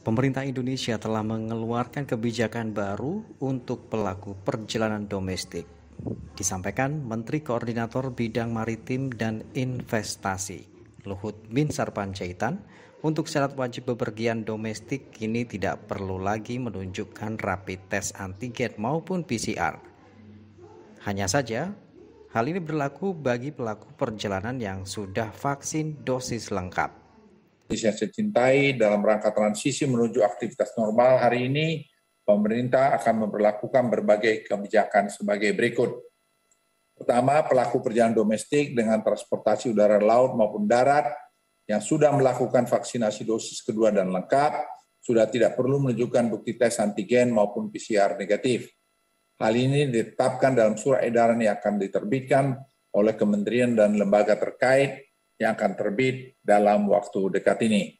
Pemerintah Indonesia telah mengeluarkan kebijakan baru untuk pelaku perjalanan domestik. Disampaikan Menteri Koordinator Bidang Maritim dan Investasi, Luhut Bin Sarpanjaitan, untuk syarat wajib bepergian domestik kini tidak perlu lagi menunjukkan rapid test antigen maupun PCR. Hanya saja, hal ini berlaku bagi pelaku perjalanan yang sudah vaksin dosis lengkap yang saya cintai dalam rangka transisi menuju aktivitas normal hari ini, pemerintah akan memperlakukan berbagai kebijakan sebagai berikut. Pertama, pelaku perjalanan domestik dengan transportasi udara laut maupun darat yang sudah melakukan vaksinasi dosis kedua dan lengkap, sudah tidak perlu menunjukkan bukti tes antigen maupun PCR negatif. Hal ini ditetapkan dalam surat edaran yang akan diterbitkan oleh kementerian dan lembaga terkait yang akan terbit dalam waktu dekat ini.